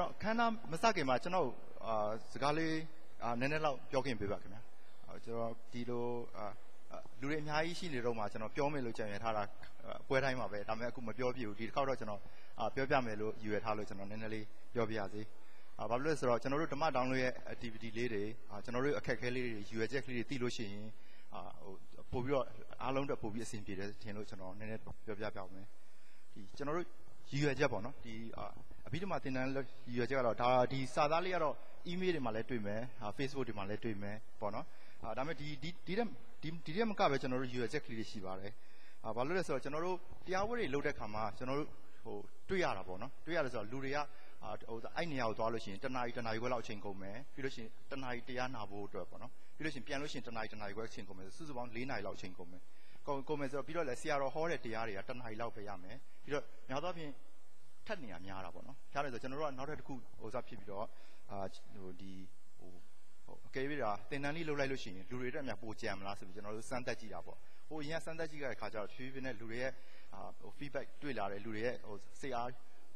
ကျွန်တော်ခန်းသားမစခင်မှာကျွန်တော်အာစကားလေးအာနည်းနည်းလောက်ပြောခင်ပေးပါခင်ဗျာအာကျွန်တော်ဒီလိုအာအာလူတွေအများကြီးရှိနေတော့မှကျွန်တော်ပြောမယ်လို့ကြံရထားတာအာပွဲတိုင်းမှာပဲဒါပေမဲ့အခုမပြောပြဘူးဒီတစ်ခေါက်တော့ကျွန်တော်အာပြောပြမယ်လို့ယူရထားလို့ကျွန်တော်နည်းနည်းလေးပြောပြရစီအာဘာလို့လဲဆိုတော့ကျွန်တော်တို့ဓမ္မတောင်းလို့ရဲ့ activity လေးတွေအာကျွန်တော်တို့အခက်အခဲလေးတွေယူရချက်ကလေးတွေသိလို့ရှိရင်အာဟိုပို့ပြီးတော့အားလုံးတော့ပို့ပြီးအဆင်ပြေတယ်ထင်လို့ကျွန်တော်နည်းနည်းပြောပြပြအောင်မယ်ဒီကျွန်တော်တို့ ရည်ရွယ်ချက်ပေါ့နော်ဒီအာအဘိဓမ္မာသင်တန်းရည်ရွယ်ချက်ကတော့ဒါဒီစာသားလေးကတော့ email တွေမှာလည်းတွေ့မယ်ဟာ Facebook တွေမှာလည်းတွေ့မယ်ပေါ့နော်အာဒါပေမဲ့ဒီဒီဒီတဲ့ဒီဒီတဲ့မကပဲကျွန်တော်တို့ရည်ရွယ်ချက်ကလေးတွေရှိပါတယ်အာဘာလို့လဲဆိုတော့ကျွန်တော်တို့တရားဝဲတွေလုပ်တဲ့ခါမှာကျွန်တော်တို့ဟိုတွေ့ရတာပေါ့နော်တွေ့ရတယ်ဆိုတော့လူတွေကအာဟိုအဲ့နေရာကိုသွားလို့ရှိရင်တနားရီတနားရီခွဲလောက်အချိန်ကုန်မယ်ပြီးလို့ရှိရင်တနားရီတရားနာဖို့အတွက်ပေါ့နော်ပြီးလို့ရှိရင်ပြန်လို့ရှိရင်တနားရီတနားရီခွဲအချိန်ကုန်မယ်စုစုပေါင်း၄နာရီလောက်အချိန်ကုန်မယ် ကုန်ကုန်မယ်ဆိုတော့ပြီးတော့လည်းဆရာတော်ဟောတဲ့တရားတွေကတနားရီလောက်ပဲရမယ်ပြီးတော့များသောအားဖြင့်ထက်နေရများတာပေါ့နော်။ဖျားတယ်ဆိုကျွန်တော်တို့ကနောက်ထပ်တစ်ခုဟိုစားဖြစ်ပြီးတော့အာဟိုဒီဟိုဟိုအကယ်၍ဒါတင်တန်းလေးလှုပ်လိုက်လို့ရှိရင်လူတွေအတွက်များပိုကြံမလားဆိုပြီးကျွန်တော်တို့စမ်းသပ်ကြည့်တာပေါ့။ဟိုအရင်စမ်းသပ်ကြည့်တဲ့အခါကျတော့ဖြည်းဖြည်းနဲ့လူတွေရဲ့အာဟို feedback တွေ့လာတယ်လူတွေရဲ့ဟိုစိတ်အား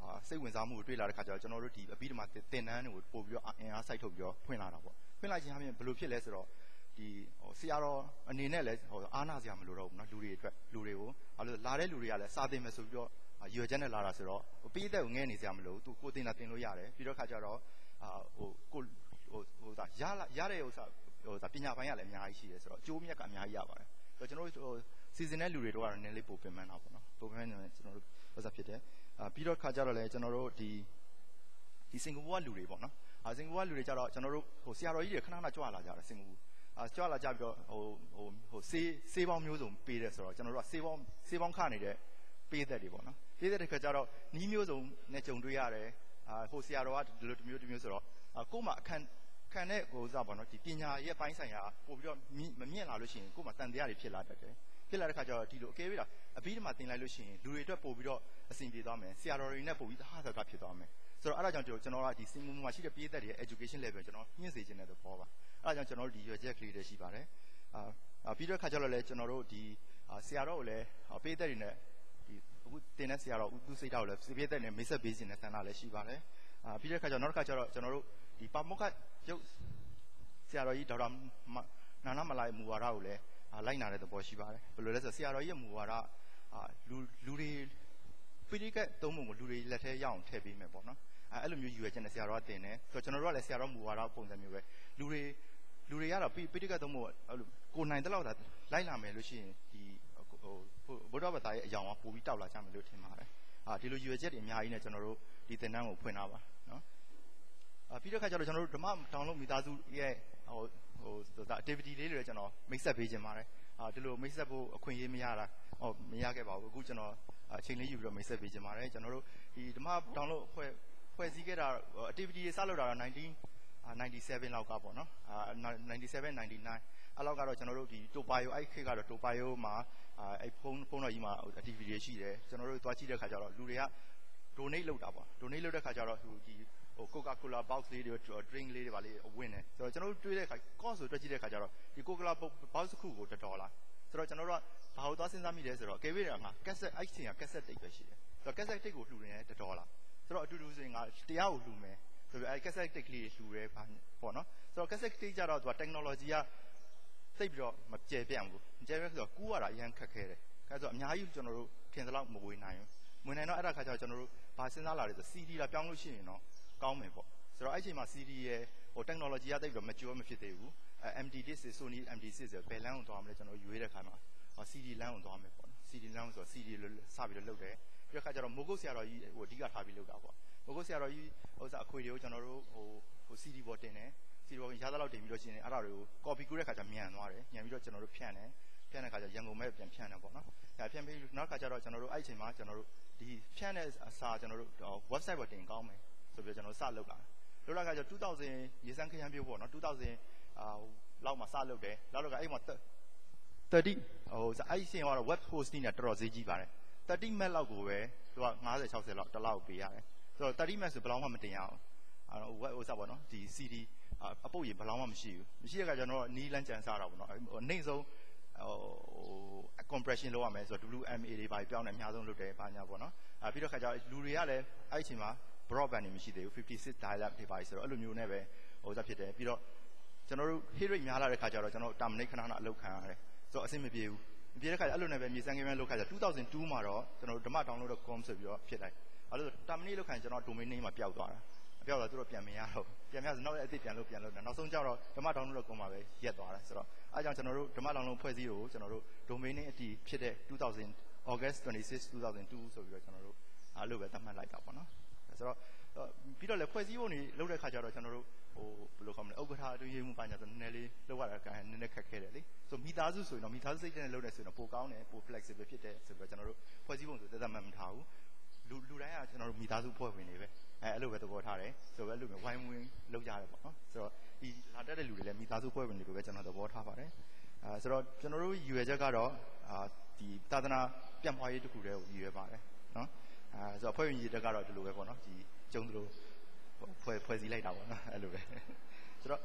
အာစိတ်ဝင်စားမှုကိုတွေ့လာတဲ့ခါကျတော့ကျွန်တော်တို့ဒီအပြီးတမှာတင်တန်းတွေကိုပို့ပြီးတော့အင်အားစိုက်ထုတ်ပြီးတော့ဖွင့်လာတာပေါ့။ဖွင့်လိုက်ခြင်းအပြင်ဘယ်လိုဖြစ်လဲဆိုတော့ ဒီဟိုဆရာတော်အနေနဲ့လည်းဟိုအားနာစရာမလိုတော့ဘူးเนาะလူတွေအတွက်လူတွေကိုဘာလို့လာတဲ့လူတွေကလည်းစာသင်မယ်ဆိုပြီးတော့ရွယ်ချက်နဲ့လာတာဆိုတော့ပေးတဲ့ကိုငဲနေစရာမလိုသူကိုတင်တာတင်လို့ရတယ်ပြီးတော့ခါကျတော့အာဟိုကိုဟိုဟိုဒါရလာရတဲ့ဥစ္စာဟိုဒါပညာပိုင်းကလည်းအများကြီးရှိတယ်ဆိုတော့အကျိုးမြတ်ကအများကြီးရပါတယ်ဆိုတော့ကျွန်တော်တို့ဟိုစီစဉ်တဲ့လူတွေတော့နည်းနည်းလေးပိုပင်ပန်းတာပေါ့နော်ပိုပင်ပန်းနေကျွန်တော်တို့ဥစ္စာဖြစ်တယ်အာပြီးတော့ခါကျတော့လည်းကျွန်တော်တို့ဒီဒီစင်ကာပူကလူတွေပေါ့နော်အာစင်ကာပူကလူတွေကျတော့ကျွန်တော်တို့ဟိုဆရာတော်ကြီးတွေခဏခဏကြွလာကြတယ်စင်ကာပူအာ ကြွလာကြပြီးတော့ဟိုဟိုဟိုဆေးဆေးပေါင်းမျိုးစုံပေးတယ်ဆိုတော့ကျွန်တော်တို့ကဆေးပေါင်းဆေးပေါင်းခနေတဲ့ပေးသက်တွေပေါ့နော်ပေးသက်တွေခါကျတော့နီးမျိုးစုံနဲ့ကြုံတွေ့ရတယ်အာဟိုဆရာတော်ကဒီလိုတစ်မျိုးတစ်မျိုးဆိုတော့ကို့မှာအခန့်ခံတဲ့ဟိုစားပေါ့နော်ဒီပညာရဲ့ပိုင်းဆိုင်ရာပို့ပြီးတော့မမြင့်လာလို့ရှိရင်ကို့မှာတန်တရားတွေဖြစ်လာတတ်တယ်ဖြစ်လာတဲ့ခါကျတော့ဒီလိုအကဲ၍တာအပြီးတမှာတင်လိုက်လို့ရှိရင်လူတွေအတွက်ပို့ပြီးတော့အဆင်ပြေသွားမယ်ဆရာတော်တွေနဲ့ပို့ပြီးဟာဆက်ကဖြစ်သွားမယ်ဆိုတော့အဲ့ဒါကြောင့်ကျွန်တော်ကဒီစင်မူမှာရှိတဲ့ပြည်သက်တွေရဲ့ education level ကျွန်တော်ညှင့်စေခြင်းတဲ့သဘောပါ အဲ့ဒါကြောင့်ကျွန်တော်တို့ဒီရွယ်ချက်ကလေးတွေရှိပါတယ်အာပြီးတော့ခါကျတော့လည်းကျွန်တော်တို့ဒီဆရာတော်ကိုလည်းပြည်သက်တွေနဲ့ဒီအခုတင်တဲ့ဆရာတော်ဦးသူစိတ်တော်ကိုလည်းပြည်သက်နဲ့မိတ်ဆက်ပေးခြင်းနဲ့ဆန္ဒလည်းရှိပါတယ်အာပြီးတဲ့ခါကျတော့နောက်တစ်ခါကျတော့ကျွန်တော်တို့ဒီပါမုခရုပ်ဆရာတော်ကြီးဒေါက်တာနာနာမလိုက်မူဝါဒကိုလည်းလိုက်နာတဲ့သဘောရှိပါတယ်ဘယ်လိုလဲဆိုဆရာတော်ကြီးရဲ့မူဝါဒအာလူလူတွေပိဋကတ်သုံးပုံကိုလူတွေလက်ထဲရအောင်ထည့်ပေးမယ်ပေါ့နော်အဲအဲ့လိုမျိုးယူရခြင်းနဲ့ဆရာတော်ကတင်တယ်ဆိုတော့ကျွန်တော်တို့ကလည်းဆရာတော်မူဝါဒပုံစံမျိုးပဲလူတွေ လူတွေကတော့ပိဋကတ်သုံးဖို့အဲ့လိုကိုနိုင်တဲ့လောက်သာလိုက်လာမယ်လို့ရှိရင်ဒီဟိုဗုဒ္ဓဘာသာရဲ့အကြောင်းကပိုပြီးတောက်လာကြမယ်လို့ထင်ပါတယ်။အာဒီလိုရွေချက်တွေအများကြီးနဲ့ကျွန်တော်တို့ဒီသင်တန်းကိုဖွင့်တာပါနော်။အာပြီးတော့ခါကျတော့ကျွန်တော်တို့ဓမ္မတောင်းလို့မိသားစုရဲ့ဟိုဟိုဒါ activity လေးတွေကျွန်တော်မိတ်ဆက်ပေးခြင်းပါတယ်။အာဒီလိုမိတ်ဆက်ဖို့အခွင့်အရေးမရတာဟောမရခဲ့ပါဘူး။အခုကျွန်တော်အချိန်လေးယူပြီးတော့မိတ်ဆက်ပေးခြင်းပါတယ်။ကျွန်တော်တို့ဒီဓမ္မတောင်းလို့အဖွဲ့ဖွဲ့စည်းခဲ့တာ activity တွေစလုပ်တာက19 97လောက်ကပေါ့နော်97 99အဲ့လောက်ကတော့ကျွန်တော်တို့ဒီတိုပါယိုအဲ့ခေတ်ကတော့တိုပါယိုမှာအဲ့ဖုန်းဖုန်းတော်ကြီးမှာ activity တွေရှိတယ်ကျွန်တော်တို့သွားကြည့်တဲ့ခါကျတော့လူတွေက donate လုပ်တာပေါ့ donate လုပ်တဲ့ခါကျတော့ဟိုဒီဟို Coca-Cola box လေးတွေ drink လေးတွေပါလေးဝင်တယ်ဆိုတော့ကျွန်တော်တို့တွေးတဲ့ခါ cost ကိုတွက်ကြည့်တဲ့ခါကျတော့ဒီ Coca-Cola box တစ်ခုကို1ဒေါ်လာဆိုတော့ကျွန်တော်တို့ကဘာလို့သွားစဉ်းစားမိလဲဆိုတော့ကေဝေးကငါ cassette အဲ့ချိန်က cassette တိတ်ပဲရှိတယ်ဆိုတော့ cassette တိတ်ကိုလှူနေတယ်1ဒေါ်လာဆိုတော့အတူတူဆိုရင်ငါတရားကိုလှူမယ် ဆိုပြီးအဲ့ cassette တိတ်ကလေးလှူရဲပေါ့နော်ဆိုတော့ cassette တိတ်ကြတော့သူက technology ကသိပြီးတော့မကျယ်ပြန့်ဘူးမကျယ်ပြန့်ဆိုတော့ကူးရတာအရင်ခက်ခဲတယ်အဲဆိုအများကြီးကျွန်တော်တို့ထင်သလောက်မဝေနိုင်ဘူးဝင်နိုင်တော့အဲ့ဒါခါကျတော့ကျွန်တော်တို့ဘာစဉ်းစားလာလဲဆို CD လာပြောင်းလို့ရှိရင်တော့ကောင်းမယ်ပေါ့ဆိုတော့အဲ့ချိန်မှာ CD ရဲ့ဟို technology ကတိတ်ပြီးတော့ mature မဖြစ်သေးဘူးအဲ MD6 Sony MD6 ဆိုဘယ်လမ်းကိုသွားမလဲကျွန်တော်ရွေးတဲ့ခါမှာ CD လမ်းကိုသွားမယ်ပေါ့နော် CD လမ်းဆိုတော့ CD လို့စပြီးတော့လုပ်တယ်ပြီးတော့ခါကျတော့မိုးကုတ်ဆရာတော်ကြီးဟိုအဓိကထားပြီးလုပ်တာပေါ့ မိုးကုတ်ဆရာတော်ကြီးဟိုအခွေတွေကိုကျွန်တော်တို့ဟိုဟို CD ပေါ်တင်တယ် CD ပေါ်ရသလောက်တင်ပြီးတော့ရှင်အဲ့ဒါတွေကို copy ကူးတဲ့ခါကျမြန်သွားတယ်မြန်ပြီးတော့ကျွန်တော်တို့ဖြန့်တယ်ဖြန့်တဲ့ခါကျရန်ကုန်မဲ့ပြန်ဖြန့်တယ်ပေါ့နော်အဲဖြန့်ပြီးနောက်ခါကျတော့ကျွန်တော်တို့အဲ့ချိန်မှာကျွန်တော်တို့ဒီဖြန့်တဲ့အစာကျွန်တော်တို့ website ပေါ်တင်ကောင်းမယ်ဆိုပြီးကျွန်တော်စလုပ်လာလုပ်လာခါကျတော့2000ရေစမ်းခရမ်းပြိုးပေါ့နော်2000အာလောက်မှစလုပ်တယ်လောက်တော့အဲ့မှာ30ဟိုအဲ့ရှင်ကတော့ web hosting နဲ့တော်တော်ဈေးကြီးပါတယ်30 meg လောက်ကိုပဲသူက50 60လောက်တစ်လောက်ပေးရတယ် ဆိုတော့30 meg ဆိုဘယ်လောက်မှမတင်ရအောင်အာ web ဟိုစပေါ့နော်ဒီ CD အပုတ်ရေဘယ်လောက်မှမရှိဘူးမရှိတဲ့အခါကျတော့နီးလန်းကြံစားတာပေါ့နော်အနှိမ့်ဆုံးဟို compression လုပ်ရမယ်ဆိုတော့ WMA တွေပါပြောင်းတယ်အများဆုံးလုပ်တယ်ဘာညာပေါ့နော်အဲပြီးတော့ခါကျလူတွေကလည်းအဲ့အချိန်မှာ broadband တွေမရှိသေးဘူး56 dial up တွေပါဆိုတော့အဲ့လိုမျိုးနဲ့ပဲဟိုစဖြစ်တယ်ပြီးတော့ကျွန်တော်တို့ hit rate များလာတဲ့ခါကျတော့ကျွန်တော် terminate ခဏခဏအလုပ်ခံရတယ်ဆိုတော့အဆင်မပြေဘူးမပြေတဲ့ခါကျအဲ့လိုနဲ့ပဲမြေစမ်းကင်းမဲ့လုပ်ခါကျ2002မှာတော့ကျွန်တော်တို့ဓမ္မ download.com ဆိုပြီးတော့ဖြစ်လိုက် အဲ့လို terminate လုပ်ခံကျွန်တော် domain name မှာပျောက်သွားတာပျောက်တော့သူတို့ပြန်မရတော့ပြန်မရဆိုနောက်လည်းအသစ်ပြန်လုပ်ပြန်လုပ်တယ်နောက်ဆုံးကျတော့ဓမ္မ download.com မှာပဲရက်သွားတယ်ဆိုတော့အဲကြောင့်ကျွန်တော်တို့ဓမ္မ download ဖွဲ့စည်းကိုကျွန်တော်တို့ domain name အတည်ဖြစ်တဲ့2000 August 26 2002ဆိုပြီးတော့ကျွန်တော်တို့အဲ့လိုပဲသတ်မှတ်လိုက်တာပေါ့နော်ဆိုတော့ပြီးတော့လည်းဖွဲ့စည်းပုံတွေလုပ်တဲ့ခါကျတော့ကျွန်တော်တို့ဟိုဘယ်လိုခေါ်မလဲဥက္ကဋ္ဌအတွင်းရေးမှုပညာဆိုနည်းနည်းလေးလောက်ရတာကနည်းနည်းခက်ခဲတယ်လေဆိုမိသားစုဆိုရင်တော့မိသားစုစိတ်နဲ့လုပ်တယ်ဆိုရင်တော့ပိုကောင်းတယ်ပို flexible ဖြစ်တယ်ဆိုပြီးတော့ကျွန်တော်တို့ဖွဲ့စည်းပုံဆိုသက်သက်မှတ်မထားဘူး လူလူတိုင်းကကျွန်တော်တို့မိသားစုဖွဲ့ဝင်တွေပဲအဲအဲ့လိုပဲသဘောထားတယ်ဆိုတော့အဲ့လိုမျိုးဝိုင်းဝန်းလုပ်ကြရတယ်ပေါ့နော်ဆိုတော့ဒီလာတက်တဲ့လူတွေလည်းမိသားစုဖွဲ့ဝင်တွေလိုပဲကျွန်တော်သဘောထားပါတယ်အဲဆိုတော့ကျွန်တော်တို့ရည်ရွယ်ချက်ကတော့အာဒီသာသနာပြန့်ပွားရေးတစ်ခုတည်းကိုရည်ရွယ်ပါတယ်နော်အဲဆိုတော့ဖွဲ့ဝင်ရည်တက်ကတော့ဒီလိုပဲပေါ့နော်ဒီကျုံသလိုဖွဲ့ဖွဲ့စည်းလိုက်တာပေါ့နော်အဲ့လိုပဲဆိုတော့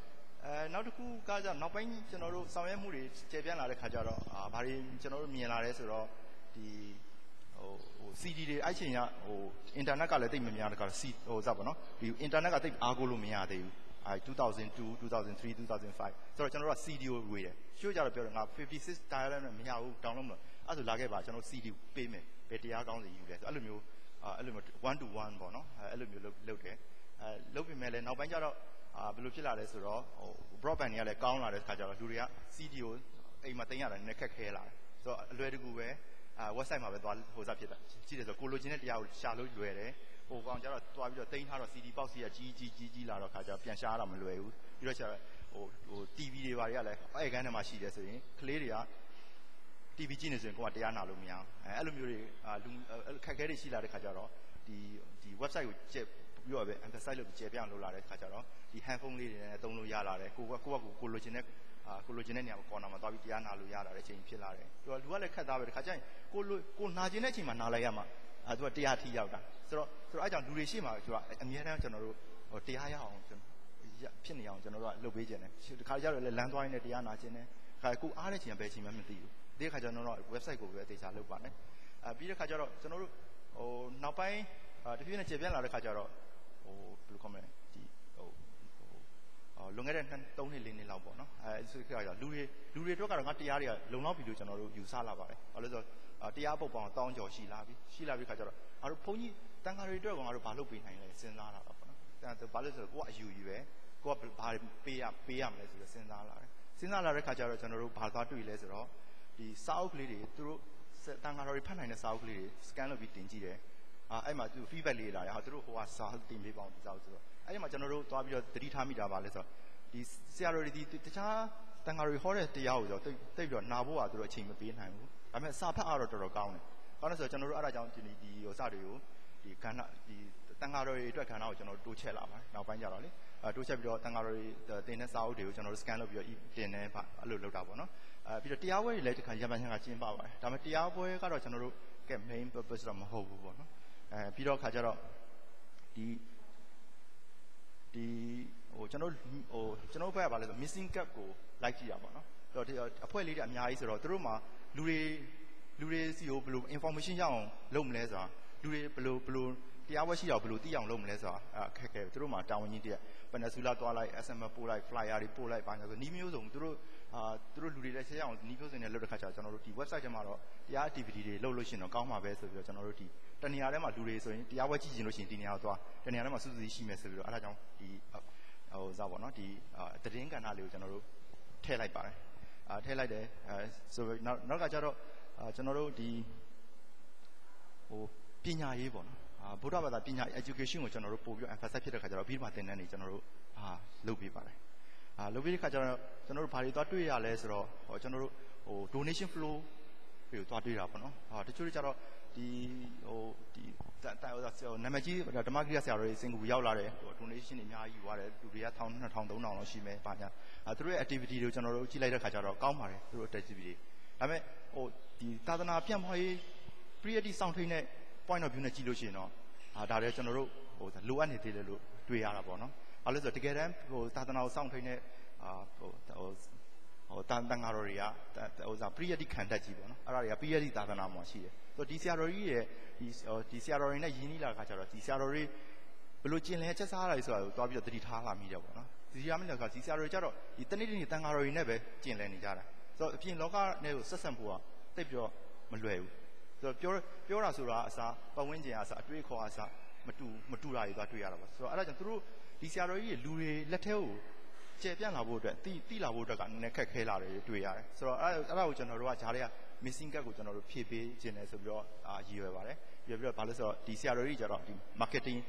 အဲနောက်တစ်ခုကကြနောက်ပိုင်းကျွန်တော်တို့ဆောင်ရွက်မှုတွေကျေပြန့်လာတဲ့ခါကျတော့အာဘာတွေကျွန်တော်တို့မြင်လာလဲဆိုတော့ဒီ ဟိုဟို CD တွေအဲ့ချိန်ကဟိုအင်တာနက်ကလည်းတိတ်မများတကား C ဟိုစပါနော်ဒီအင်တာနက်ကတိတ်အားကိုးလို့မရသေးဘူးအဲ2002 2003 2005ဆိုတော့ကျွန်တော်တို့က CD ကိုဝေတယ်ရှို့ကြတော့ပြောတယ်ငါ56 dial နဲ့မရဘူး download မလို့အဲ့ဆိုလာခဲ့ပါကျွန်တော် CD ပေးမယ်ဘယ်တရားကောင်းစီယူလဲဆိုအဲ့လိုမျိုးအဲ့လိုမျိုး1 to 1ပေါ့နော်အဲ့လိုမျိုးလုပ်လုပ်တယ်အဲလုပ်ပြင်မဲ့လည်းနောက်ပိုင်းကျတော့အာဘယ်လိုဖြစ်လာလဲဆိုတော့ဟို broadband တွေကလည်းကောင်းလာတဲ့ခါကျတော့လူတွေက CD ကိုအိမ်မှာတင်ရတာနည်းနည်းခက်ခဲလာတယ်ဆိုတော့အလွယ်တကူပဲ အာ website မှာပဲသွားဟိုစားဖြစ်တာကြည့်တယ်ဆိုကိုလိုချင်တဲ့တရားကိုရှာလို့လွယ်တယ်ဟိုကောင်ကျတော့သွားပြီးတော့တင်ထားတော့ CD box ကြီးကကြီးကြီးကြီးကြီးလာတော့ခါကျတော့ပြန်ရှာရတာမလွယ်ဘူးပြီးတော့ကျတော့ဟိုဟို TV တွေဘာတွေကလည်းအဲ့ကန်းထဲမှာရှိတယ်ဆိုရင်ကလေးတွေက TV ကြည့်နေဆိုရင်ကိုကတရားနာလို့မရအောင်အဲအဲ့လိုမျိုးတွေအာလူခက်ခဲတွေရှိလာတဲ့ခါကျတော့ဒီဒီ website ကိုကျက်ပြီးတော့ပဲ emphasize လုပ်ကျေပြန့်လုပ်လာတဲ့ခါကျတော့ဒီ handphone လေးတွေနဲ့သုံးလို့ရလာတယ်ကိုကကိုကကိုကိုလိုချင်တဲ့အာကိုလိုချင်တဲ့နေရာမှာ corner မှာသွားပြီးတရားနာလို့ရလာတဲ့အချိန်ဖြစ်လာတယ်သူကလူကလည်းခက်သားပဲတခါကျရင်ကိုလိုကိုနာကျင်တဲ့အချိန်မှာနာလိုက်ရမှာအဲသူကတရားထီရောက်တာဆိုတော့ဆိုတော့အဲကြောင့်လူတွေရှိမှသူကအများအားကျွန်တော်တို့ဟိုတရားရအောင်ကျွန်တော်ဖြစ်နေအောင်ကျွန်တော်တို့ကလုပ်ပေးခြင်းတယ်တခါကျတော့လည်းလမ်းသွားရင်းနဲ့တရားနာခြင်းတယ်ခါကိုအားတဲ့ချိန်ပဲချိန်မှမသိဘူးဒီခါကျတော့တော့ website ကိုပဲအသေးချာလုပ်ပါနဲ့အဲပြီးတဲ့ခါကျတော့ကျွန်တော်တို့ဟိုနောက်ပိုင်းတဖြည်းဖြည်းနဲ့ကျေပြန့်လာတဲ့ခါကျတော့ဟိုဘယ်လိုခေါ်မလဲဒီဟိုဟို လွန်ခဲ့တဲ့2 3နှစ်4နှစ်လောက်ပေါ့နော်အဲဆိုခါကျလူတွေလူတွေအတွက်ကတော့ငါတရားတွေကလုံလောက်ပြီလို့ကျွန်တော်တို့ယူဆလာပါတယ်ဘာလို့လဲဆိုတော့တရားပုတ်ပေါင်းတောင်းကြော်ရှိလာပြီရှိလာပြီခါကျတော့ငါတို့ဘုန်းကြီးတန်ခါတွေအတွက်ကောင်ငါတို့ဘာလုပ်ပေးနိုင်လဲစဉ်းစားလာတော့ပေါ့နော်အဲဘာလို့ဆိုတော့ကိုကအယူကြီးပဲကိုကဘာပေးရပေးရမလဲဆိုတော့စဉ်းစားလာတယ်စဉ်းစားလာတဲ့ခါကျတော့ကျွန်တော်တို့ဘာသွားတွေ့လဲဆိုတော့ဒီစာအုပ်ကလေးတွေသူတို့တန်ခါတော်တွေဖတ်နိုင်တဲ့စာအုပ်ကလေးတွေ scan လုပ်ပြီးတင်ကြည့်တယ် အာအဲ့မှာသူ feedback လေးလာတယ်ဟာသူတို့ဟိုကစာတင်ပေးပါအောင်ဒီစာအုပ်ဆိုတော့အဲ့ဒီမှာကျွန်တော်တို့သွားပြီးတော့သတိထားမိတာပါလဲဆိုတော့ဒီဆရာတော်တွေဒီတခြားတန်ခါတွေဟောတဲ့တရားကိုဆိုတော့တိတ်တိတ်ပြီးတော့နာဖို့ကသူတို့အချိန်မပေးနိုင်ဘူးဒါပေမဲ့စာဖတ်အားတော့တော်တော်ကောင်းတယ်ကောင်းတယ်ဆိုတော့ကျွန်တော်တို့အဲ့ဒါကြောင့်ဒီဒီဟိုစာတွေကိုဒီကဏ္ဍဒီတန်ခါတော်တွေအတွက်ကဏ္ဍကိုကျွန်တော်တို့တိုးချက်လာပါတယ်နောက်ပိုင်းကျတော့လေအဲတိုးချက်ပြီးတော့တန်ခါတော်တွေတင်တဲ့စာအုပ်တွေကိုကျွန်တော်တို့ scan လုပ်ပြီးတော့တင်နေပါအဲ့လိုလုပ်တာပေါ့နော်အဲပြီးတော့တရားပွဲတွေလည်းဒီခါရမန်ချန်ကကျင်းပပါတယ်ဒါပေမဲ့တရားပွဲကတော့ကျွန်တော်တို့က main purpose တော့မဟုတ်ဘူးပေါ့နော် အဲပြီးတော့ခါကျတော့ဒီဒီဟိုကျွန်တော်ဟိုကျွန်တော်ဘက်ကဘာလဲဆို missing gap ကိုလိုက်ကြည့်ရပါတော့။အဲ့တော့အဖွဲ့လေးတွေအများကြီးဆိုတော့သူတို့မှာလူတွေလူတွေစီကိုဘယ်လို information ရအောင်လုပ်မလဲဆိုတာလူတွေဘယ်လိုဘယ်လိုတရားဝဲရှိတော့ဘယ်လိုသိအောင်လုပ်မလဲဆိုတာအခက်အခဲသူတို့မှာတာဝန်ကြီးတည်း Peninsula သွားလိုက် SMS ပို့လိုက် flyer တွေပို့လိုက်ဘာညာဆိုနီးမျိုးစုံသူတို့ အာသူတို့လူတွေလည်းဆက်ရအောင်နီးမျိုးစုံနဲ့လုပ်တဲ့ခါကျကျွန်တော်တို့ဒီ website ထဲမှာတော့တရား activity တွေလုပ်လို့ရှိရင်တော့ကောင်းမှာပဲဆိုပြီးတော့ကျွန်တော်တို့ဒီတနေရာထဲမှာလူတွေဆိုရင်တရားဝဲကြည့်ချင်လို့ရှိရင်ဒီနေရာကိုသွားတနေရာထဲမှာစုစုစည်းရှိမယ်ဆိုပြီးတော့အဲဒါကြောင့်ဒီဟိုစားပေါ့နော်ဒီတည်င်းကဏ္ဍလေးကိုကျွန်တော်တို့ထည့်လိုက်ပါတယ်အာထည့်လိုက်တယ်အဲဆိုနောက်နောက်ကကျတော့ကျွန်တော်တို့ဒီဟိုပညာရေးပေါ့နော်အာဗုဒ္ဓဘာသာပညာ education ကိုကျွန်တော်တို့ပို့ပြီး emphasize ဖြစ်တဲ့ခါကျတော့ပြီးမှသင်တန်းတွေကျွန်တော်တို့အာလုပ်ပေးပါတယ် အာလုပ်ပြီးတဲ့ခါကျတော့ကျွန်တော်တို့ဘာတွေသွားတွေ့ရလဲဆိုတော့ဟိုကျွန်တော်တို့ဟို donation flow တွေကိုသွားတွေ့တာပေါ့နော်ဟာတချို့တွေကျတော့ဒီဟိုဒီတိုင်ဟိုနာမည်ကြီးဓမ္မဂရိယဆရာတော်တွေစင်ကူရောက်လာတယ်ဟို donation တွေအများကြီးယူရတယ်လူတွေက1000 2000 3000လောက်ရှိမယ်ပါညာအဲသူတို့ရဲ့ activity တွေကိုကျွန်တော်တို့ကြည့်လိုက်တဲ့ခါကျတော့ကောင်းပါတယ်သူတို့ activity တွေဒါပေမဲ့ဟိုဒီသာသနာပြန့်ပွားရေး priority စောင့်ထိန်တဲ့ point of view နဲ့ကြည့်လို့ရှိရင်တော့အာဒါလည်းကျွန်တော်တို့ဟိုလိုအပ်နေသေးတယ်လို့တွေ့ရတာပေါ့နော်။ ဘာလို့လဲဆိုတော့တကယ်တမ်းဟိုသာသနာကိုစောင့်ထိန်တဲ့အာဟိုဟိုဟိုတန်တန်ဃာတော်တွေကဟိုစားပရိယတိခံတတ်ကြီးပေါ့နော်။အဲ့ဒါတွေကပရိယတိသာသနာမှာရှိတယ်။ဆိုတော့ဒီဆရာတော်ကြီးရဲ့ဒီဒီဆရာတော်တွေနဲ့ယဉ်နီးလာခါကျတော့ဒီဆရာတော်တွေဘယ်လိုကျင်လည်ချက်စားရလဲဆိုတာကိုတွားပြီးတော့တတိထားလာမိတယ်ပေါ့နော်တတိထားမိတဲ့အခါဒီဆရာတော်တွေကြတော့ဒီတနေ့တနေ့တန်ဃာတော်တွေနဲ့ပဲကျင်လည်နေကြတာဆိုတော့အပြင်လောကနဲ့ကိုဆက်ဆံဖို့ကတိတ်ပြီးတော့မလွယ်ဘူးဆိုတော့ပြောပြောတာဆိုတာအစားပတ်ဝန်းကျင်အစားအတွေ့အခေါ်အစားမတူမတူတာတွေသွားတွေ့ရတာပါဆိုတော့အဲ့ဒါကြောင့်သူတို့ ဒီဆရာတော်ကြီးတွေလူတွေလက်ထဲကိုကျေပြန့်လာဖို့အတွက်တိတိလာဖို့အတွက်ကနည်းနည်းခက်ခဲလာတယ်တွေ့ရတယ်ဆိုတော့အဲ့အဲ့ဒါကိုကျွန်တော်တို့ကဂျားတွေက missing gap ကိုကျွန်တော်တို့ဖြည့်ပေးခြင်းတယ်ဆိုပြီးတော့အာရည်ရွယ်ပါတယ်ရည်ရွယ်ပြီးတော့ဘာလို့ဆိုတော့ဒီဆရာတော်ကြီးကျတော့ဒီ marketing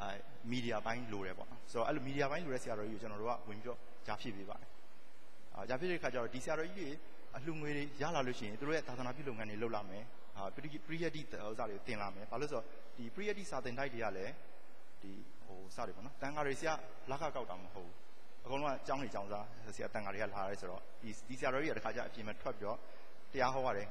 အဲ media ဘိုင်းလိုတယ်ပေါ့နော်ဆိုတော့အဲ့လို media ဘိုင်းလိုတဲ့ဆရာတော်ကြီးကိုကျွန်တော်တို့ကဝင်ပြီးတော့ဂျားဖြည့်ပေးပါတယ်အာဂျားဖြည့်တဲ့ခါကျတော့ဒီဆရာတော်ကြီးတွေအလှငွေတွေရလာလို့ရှိရင်တို့ရဲ့သာသနာပြုလုပ်ငန်းတွေလုပ်လာမယ်အာပရိပရိယတိဥစ္စာတွေတင်လာမယ်ဘာလို့ဆိုတော့ဒီပရိယတိစာတင်တိုက်တွေကလည်းဒီ ဟိုစတယ်ပေါ့နော်တန်ဃာတွေဆရာလက်ခကောက်တာမဟုတ်ဘူးအကုန်လုံးကကျောင်းနေကျောင်းသားဆရာတန်ဃာတွေကလာရဲဆိုတော့ဒီဒီဆရာတော်ကြီးကတခါကျအပြင်မှာထွက်ပြီးတော့တရားဟောရတယ်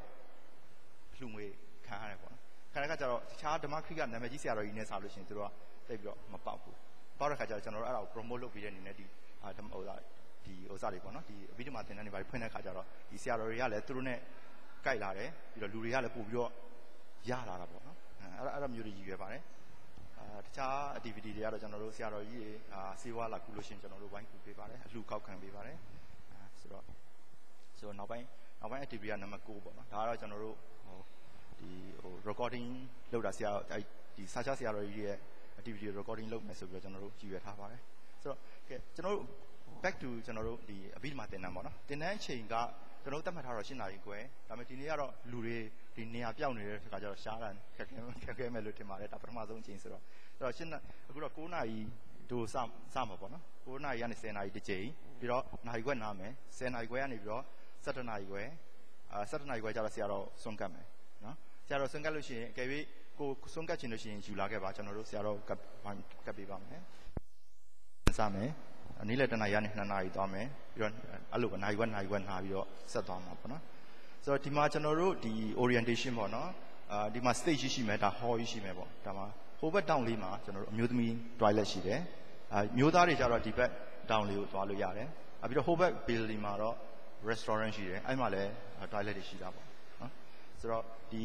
လှငွေခံရတယ်ပေါ့နော်ခံတဲ့ခါကျတော့တခြားဓမ္မခရိကနာမည်ကြီးဆရာတော်ကြီးနဲ့ဆာလို့ရှိရင်တို့ကတိတ်ပြီးတော့မပေါက်ဘူးပေါက်တဲ့ခါကျတော့ကျွန်တော်တို့အဲ့ဒါကို promote လုပ်ပြီးတဲ့အနေနဲ့ဒီအာဓမ္မဥစ္စာဒီဥစ္စာတွေပေါ့နော်ဒီအဘိဓမ္မာသင်တန်းတွေပါဖွင့်တဲ့ခါကျတော့ဒီဆရာတော်တွေကလည်းသူတို့နဲ့ကြိုက်လာတယ်ပြီးတော့လူတွေကလည်းပို့ပြီးတော့ရလာတာပေါ့နော်အဲ့ဒါအဲ့ဒါမျိုးတွေရည်ရွယ်ပါတယ် အာတခြား activity တွေကတော့ကျွန်တော်တို့ဆရာတော်ကြီးတွေအာစေဝါလာကုလို့ရှိရင်ကျွန်တော်တို့ဝိုင်းကူပေးပါတယ်အလှကောက်ခံပေးပါတယ်အာဆိုတော့ဆိုတော့နောက်ပိုင်းနောက်ပိုင်း activity ကနံပါတ်9ပေါ့နော်ဒါကတော့ကျွန်တော်တို့ဟိုဒီဟို recording လုပ်တာဆရာအဲ့ဒီစာချဆရာတော်ကြီးရဲ့ activity recording လုပ်မယ်ဆိုပြီးတော့ကျွန်တော်တို့ကြည့်ရထားပါတယ်ဆိုတော့ကဲကျွန်တော်တို့ back to ကျွန်တော်တို့ဒီအဘိဓမ္မာသင်တန်းပေါ့နော်သင်တန်းအချိန်က ကျွန်တော်တို့တတ်မှတ်ထားတော့၈နာရီခွဲဒါပေမဲ့ဒီနေ့ကတော့လူတွေဒီနေရာပြောင်းနေတဲ့ခါကျတော့ရှားတာခက်ခဲခက်ခဲမဲ့လို့ထင်ပါတယ်ဒါပထမဆုံးအချိန်ဆိုတော့အဲ့တော့၈နာအခုတော့9နာရီဒိုစစမှာပေါ့နော်9နာရီကနေ10နာရီတစ်ချိန်ပြီးတော့နာရီခွဲနားမယ်10နာရီခွဲကနေပြီးတော့17နာရီခွဲအာ17နာရီခွဲကျတော့ဆရာတော်ဆွန့်ကတ်မယ်နော်ဆရာတော်ဆွန့်ကတ်လို့ရှိရင်အကယ်၍ကိုဆွန့်ကတ်ချင်လို့ရှိရင်ယူလာခဲ့ပါကျွန်တော်တို့ဆရာတော်ကတ်ကတ်ပေးပါမယ်စမယ် နေ့လယ်တနာရီကနေ2နာရီသွားမယ်ပြီးတော့အဲ့လိုပဲနာရီဝက်နာရီဝက်နာပြီးတော့ဆက်သွားမှာပေါ့နော်ဆိုတော့ဒီမှာကျွန်တော်တို့ဒီ orientation ပေါ့နော်အာဒီမှာ stage ရှိမယ်ဒါ hall ရှိမယ်ပေါ့ဒါမှာဟိုဘက်တောင်လေးမှာကျွန်တော်တို့အမျိုးသမီး toilet ရှိတယ်အာမျိုးသားတွေကျတော့ဒီဘက်တောင်လေးကိုသွားလို့ရတယ်အပြီးတော့ဟိုဘက် building မှာတော့ restaurant ရှိတယ်အဲ့မှာလည်း toilet တွေရှိတာပေါ့နော်ဆိုတော့ဒီ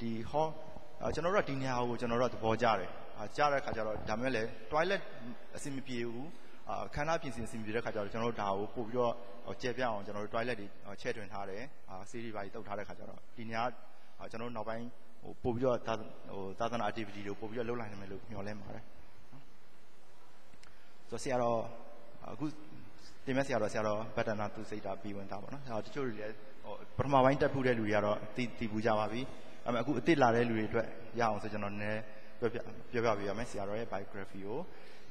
ဒီ hall ကျွန်တော်တို့ကဒီနေရာကိုကျွန်တော်တို့ကသဘောကျတယ်အာကြားတဲ့ခါကျတော့ဒါမဲ့လည်း toilet အဆင်မပြေဘူး အခမ်းအနားပြင်ဆင်စီမီတဲ့ခါကျတော့ကျွန်တော်တို့ဒါကိုပို့ပြီးတော့ကျယ်ပြန့်အောင်ကျွန်တော်တို့ toilet တွေချဲ့ထွင်ထားတယ်အာဆေးတွေပါတုပ်ထားတဲ့ခါကျတော့ဒီနေရာကျွန်တော်တို့နောက်ပိုင်းဟိုပို့ပြီးတော့ဟိုသာသနာ activity တွေပို့ပြီးတော့လုပ်လိုက်နိုင်မယ်လို့မျှော်လင့်ပါတယ်ဆိုတော့ဆရာတော်အခုတင်မဲ့ဆရာတော်ဆရာတော်ဗတ္တနာသူစိတ်တာပြီးဝင်တာပေါ့နော်။တချို့တွေလည်းဟိုပထမပိုင်းတက်ဖူးတဲ့လူတွေကတော့တည်တည်ပူကြပါပြီ။အဲ့မဲ့အခုအစ်စ်လာတဲ့လူတွေအတွက်ရအောင်ဆိုကျွန်တော်နည်းပြောပြပြောပြပေးရမယ်ဆရာတော်ရဲ့ biography ကို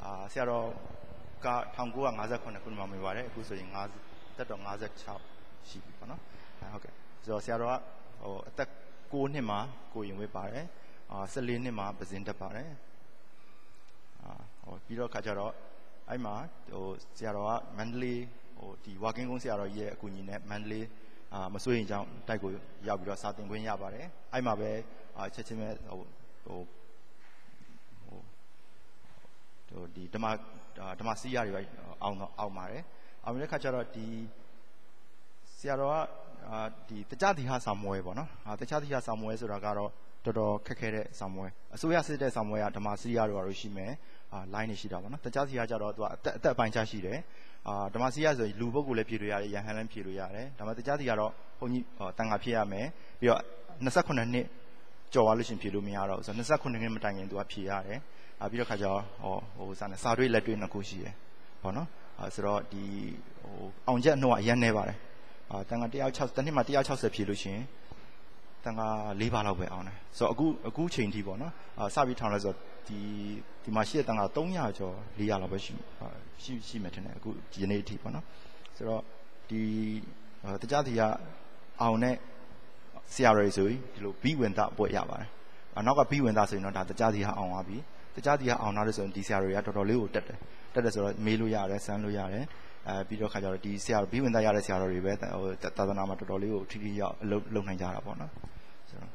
အာဆရာတော် က1958ခုနှစ်မှာမြင်ပါတယ်အခုဆိုရင်50တက်တော့56ရှိပြီပေါ့နော်ဟုတ်ကဲ့ဆိုတော့ဆရာတော်ကဟိုအသက်6နှစ်မှာကိုရင်ဝေးပါတယ်အာ14နှစ်မှာပဇင်းတက်ပါတယ်အာဟိုပြီးတော့ခါကြတော့အဲ့မှာဟိုဆရာတော်ကမန္တလေးဟိုဒီ working ကုန်းဆရာတော်ကြီးရဲ့အကူအညီနဲ့မန္တလေးအာမစိုးရင်ကြောင့်တိုက်ကိုရောက်ပြီးတော့စာသင်ခွင့်ရပါတယ်အဲ့မှာပဲအာချက်ချင်းပဲဟိုဟိုဟိုဒီဓမ္မ ဓမ္မစီးရတွေပဲအောင်တော့အောင်ပါတယ်အောင်တဲ့ခါကျတော့ဒီဆရာတော်ကအာဒီတကြတိဟဆောင်မွဲပေါ့နော်အာတခြားတိဟဆောင်မွဲဆိုတာကတော့တော်တော်ခက်ခဲတဲ့ဆောင်မွဲအစိုးရစစ်တဲ့ဆောင်မွဲကဓမ္မစီးရတွေပါလို့ရှိမယ်အာ line တွေရှိတာပေါ့နော်တခြားစီကကြတော့သူကအသက်အသက်ပိုင်းခြားရှိတယ်အာဓမ္မစီးရဆိုရင်လူပုဂ္ဂိုလ်လည်းဖြည့်လို့ရတယ်ယဟန်လည်းဖြည့်လို့ရတယ်ဒါမှတခြားစီကတော့ဘုန်းကြီးတန်ခါဖြည့်ရမယ်ပြီးတော့28နှစ်ကြော်သွားလို့ရှင်ဖြည့်လို့မရတော့ဘူးဆိုတော့28နှစ်မတိုင်ခင်သူကဖြည့်ရတယ် အာပြီးတော့ခါကျတော့ဟောဟိုစာနဲ့စာတွေးလက်တွေးနှစ်ခုရှိတယ်ပေါ့နော်အာဆိုတော့ဒီဟိုအောင်ချက်နှုတ်ကအရင်နေပါတယ်အာတန်ခါ160တနှစ်မှာ160ဖြည့်လို့ရှင်တန်ခါ၄ပါးလောက်ပဲအောင်တယ်ဆိုတော့အခုအခုချိန်ထိပေါ့နော်အာစပြီးထောင်လဲဆိုတော့ဒီဒီမှာရှိတဲ့တန်ခါ300ကျော်400လောက်ပဲရှိရှိရှိမယ်ထင်တယ်အခုဒီနေ့အထိပေါ့နော်ဆိုတော့ဒီတကြတီကအောင်တဲ့ဆရာတွေဆိုပြီးဒီလိုဘိဝင်သားအပွဲရပါတယ်အနောက်ကဘိဝင်သားဆိုရင်တော့ဒါတကြတီကအောင်သွားပြီ တခြားဒီကအောင်လာလို့ဆိုရင်ဒီဆရာတွေကတော်တော်လေးကိုတက်တယ်တက်တယ်ဆိုတော့မေးလို့ရတယ်စမ်းလို့ရတယ်အဲပြီးတော့ခါကျတော့ဒီဆရာဘီဝင်သားရတဲ့ဆရာတော်တွေပဲဟိုသာသနာမှာတော်တော်လေးကိုထိထိရောက်အလုပ်လုပ်နိုင်ကြတာပေါ့နော်ဆိုတော့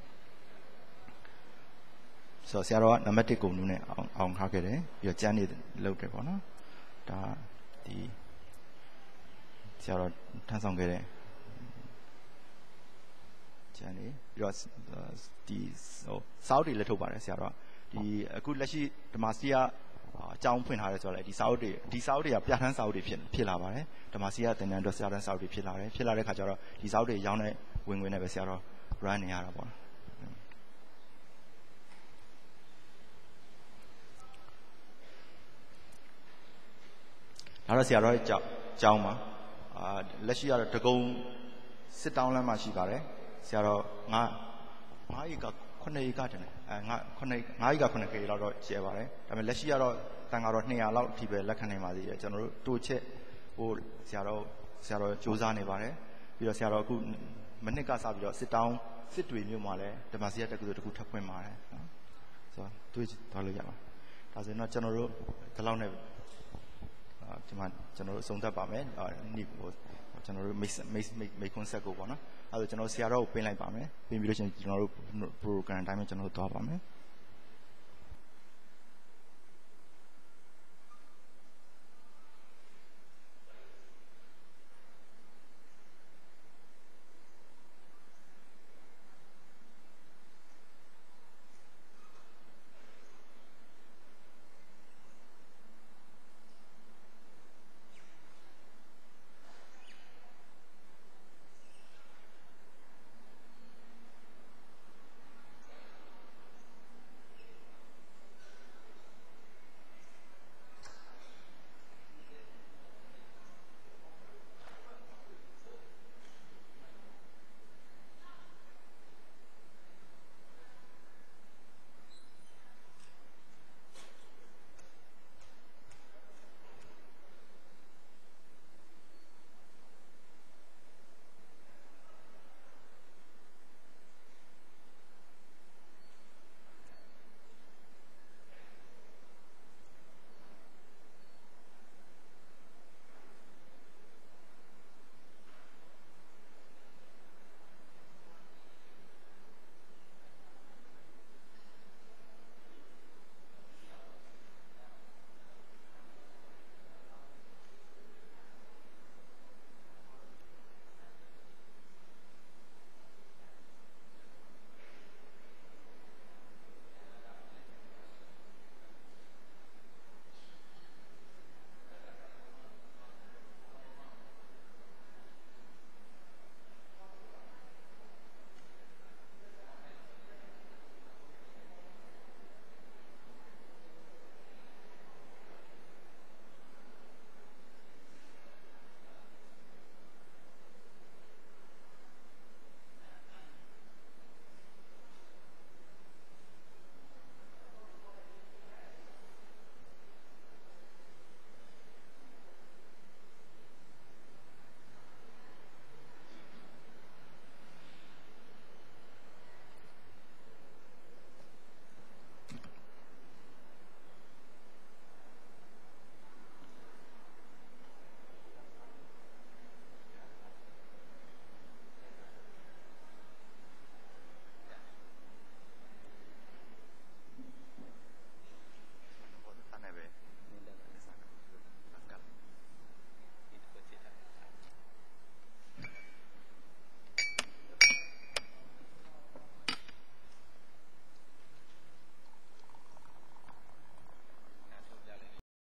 ဆိုဆရာတော်ကနံပါတ်1ကုန်နူးနဲ့အောင်အောင်ထားခဲ့တယ်ပြီးတော့ကျန်းနေလုပ်တယ်ပေါ့နော်ဒါဒီဆရာတော်ထမ်းဆောင်ခဲ့တဲ့ကျန်းနေပြီးတော့ဒီဟိုစောက်တွေလည်းထုတ်ပါတယ်ဆရာတော်က ဒီအခုလက်ရှိဓမ္မစီယဟအာအကြောင်းဖွင့်ထားတယ်ဆိုတော့လေဒီစာအုပ်တွေဒီစာအုပ်တွေကပြဋ္ဌာန်းစာအုပ်တွေဖြစ်ဖြစ်လာပါတယ်ဓမ္မစီကသင်တန်းအတွက်ဆရာတန်းစာအုပ်တွေဖြစ်လာတယ်ဖြစ်လာတဲ့ခါကျတော့ဒီစာအုပ်တွေရောင်းတဲ့ဝင်ငွေနဲ့ပဲဆရာတော် run နေရတာပေါ့နော်ဒါတော့ဆရာတော်ရဲ့ကြောင်းကြောင်းပါအာလက်ရှိကတော့တကုံစစ်တောင်းလမ်းမှာရှိပါတယ်ဆရာတော်ငါ9ဧက 9ဧကတင်တယ်အဲငါ9 9ဧက9ကေလောက်တော့ကျဲပါတယ်ဒါပေမဲ့လက်ရှိကတော့တန်ကတော့200လောက်အထိပဲလက်ခံနိုင်ပါသေးတယ်ကျွန်တော်တို့တိုးချက်ဟိုဆရာတော်ဆရာတော်စူးစမ်းနေပါတယ်ပြီးတော့ဆရာတော်အခုမနစ်ကစပြီးတော့စစ်တောင်းစစ်တွေမြို့မှာလည်းဓမ္မစီရတက္ကသိုလ်တစ်ခုထပ်ဖွင့်ပါတယ်နော်ဆိုတော့တွေးသွားလို့ရပါဒါဆိုရင်တော့ကျွန်တော်တို့ဒီလောက်နဲ့အာဒီမှာကျွန်တော်တို့အဆုံးသတ်ပါမယ်အာနိဟို ကျွန်တော်တို့မိတ်မိတ်မိတ်ကွန်ဆက်ကိုပေါ့နော်အဲဒါကျွန်တော်ဆရာတော်ကိုပင်းလိုက်ပါမယ်ပင်းပြီးလို့ရှိရင်ကျွန်တော်တို့ program အတိုင်းပဲကျွန်တော်တို့သွားပါမယ်